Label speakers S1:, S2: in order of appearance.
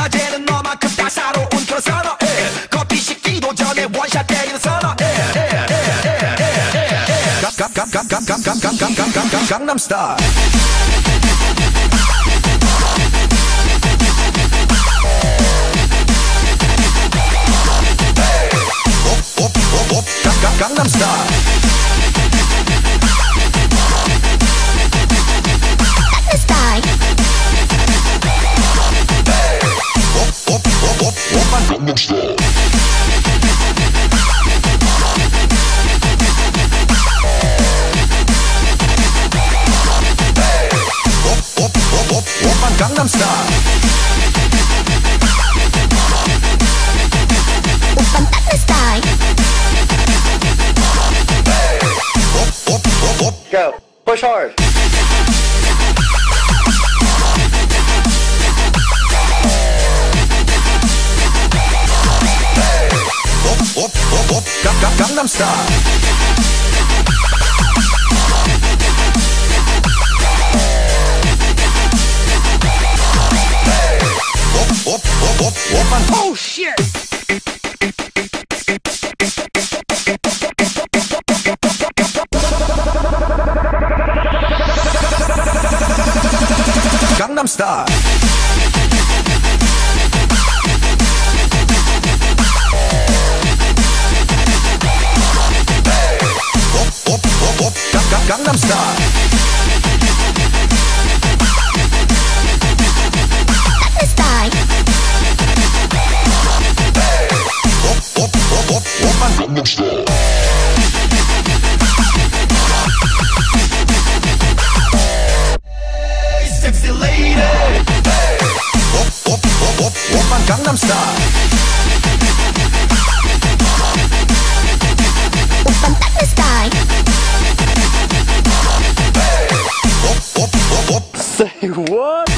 S1: 낮에는 너만큼 따사로운 그런 선어 커피 식기도 전에 원샷 때리는 선어 강남스타일 강남스타일
S2: Go. Push hard.
S1: pop, gap, gap, Gangnam Style.
S3: Oh shit!
S4: Gangnam Style. там стар Gangnam
S1: Style. Hey, sexy lady.
S4: Hey. Gangnam
S2: Style. what?